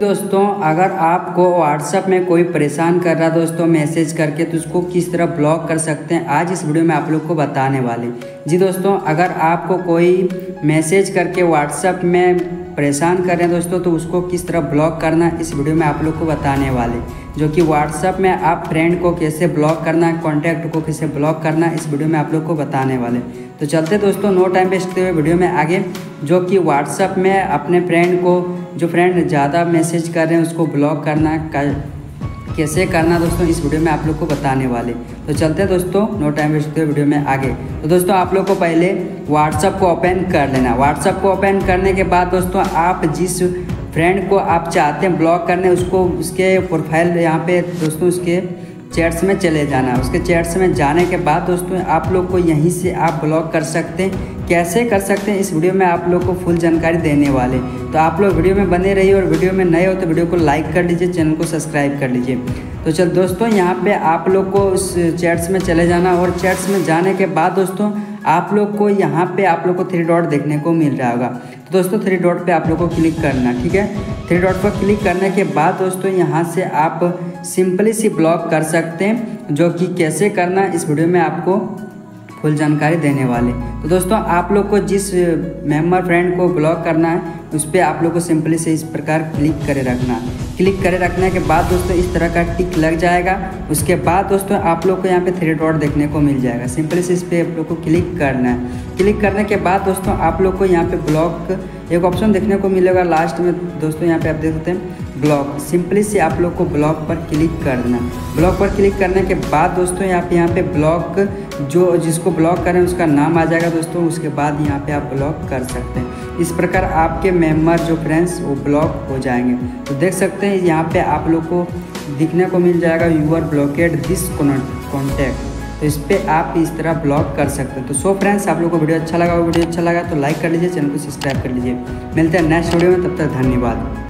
दोस्तों, अगर आपको व्हाट्सअप में कोई परेशान कर रहा दोस्तों, मैसेज करके तो उसको किस तरह ब्लॉक कर सकते हैं? आज इस वीडियो में आप लोग को बताने वाले जी दोस्तों, अगर आपको कोई मैसेज करके व्हाट्सअप में परेशान कर रहे हैं दोस्तों तो उसको किस तरह ब्लॉक करना इस वीडियो में आप लोग को बताने वाले जो कि व्हाट्सअप में आप फ्रेंड को कैसे ब्लॉक करना कॉन्टैक्ट को कैसे ब्लॉक करना इस वीडियो में आप लोग को बताने वाले तो चलते दोस्तों नो टाइम वेस्ट हुए वीडियो में आगे। जो कि व्हाट्सअप में अपने फ्रेंड को जो फ्रेंड ज़्यादा मैसेज कर रहे हैं उसको ब्लॉक करना कर, कैसे करना दोस्तों इस वीडियो में आप लोग को बताने वाले। तो चलते हैं दोस्तों नो टाइम वेस्ट हुए वीडियो में आगे। तो दोस्तों आप लोग को पहले व्हाट्सअप को ओपन कर लेना। व्हाट्सअप को ओपन करने के बाद दोस्तों आप जिस फ्रेंड को आप चाहते हैं ब्लॉक करने उसको उसके प्रोफ़ाइल यहाँ पे दोस्तों उसके चैट्स में चले जाना। उसके चैट्स में जाने के बाद दोस्तों, आप लोग को यहीं से आप ब्लॉक कर सकते हैं। कैसे कर सकते हैं, इस वीडियो में आप लोग को फुल जानकारी देने वाले। तो आप लोग वीडियो में बने रहिए और वीडियो में नए हो तो वीडियो को लाइक कर लीजिए चैनल को सब्सक्राइब कर लीजिए तो चल दोस्तों, यहाँ पे आप लोग को उस चैट्स में चले जाना और चैट्स में जाने के बाद दोस्तों, आप लोग को यहाँ पे आप लोग को थ्री डॉट देखने को मिल रहा होगा। दोस्तों थ्री डॉट पे आप लोगों को क्लिक करना, ठीक है? थ्री डॉट पर क्लिक करने के बाद दोस्तों, यहाँ से आप सिंपली सी ब्लॉक कर सकते हैं, जो कि कैसे करना इस वीडियो में आपको फुल जानकारी देने वाले। तो दोस्तों, आप लोग को जिस मेंबर फ्रेंड को ब्लॉक करना है, उस पर आप लोग को सिंपली से इस प्रकार क्लिक करे रखना क्लिक करे रखने के बाद दोस्तों, इस तरह का टिक लग जाएगा। उसके बाद दोस्तों, आप लोग को यहाँ पे थ्री डॉट देखने को मिल जाएगा। सिंपली से इस पर आप लोग को क्लिक करना है। क्लिक करने के बाद दोस्तों, आप लोग को यहाँ पे ब्लॉक एक ऑप्शन देखने को मिलेगा लास्ट में। दोस्तों, यहाँ पे आप देख सकते हैं। ब्लॉक सिंपली से आप लोग को ब्लॉक पर क्लिक कर देना ब्लॉक पर क्लिक करने के बाद दोस्तों यहाँ पे यहाँ पे ब्लॉक जो जिसको ब्लॉक करें उसका नाम आ जाएगा दोस्तों, उसके बाद यहाँ पे आप ब्लॉक कर सकते हैं। इस प्रकार आपके मेंबर जो फ्रेंड्स वो ब्लॉक हो जाएँगे। तो देख सकते हैं, यहाँ पे आप लोग को दिखने को मिल जाएगा you are blocked this contact तो इस पर आप इस तरह ब्लॉक कर सकते हैं। तो सो फ्रेंड्स आप लोग को वीडियो अच्छा लगा, वीडियो अच्छा लगा तो लाइक कर लीजिए, चैनल को सब्सक्राइब कर लीजिए। मिलते हैं नेक्स्ट वीडियो में, तब तक धन्यवाद।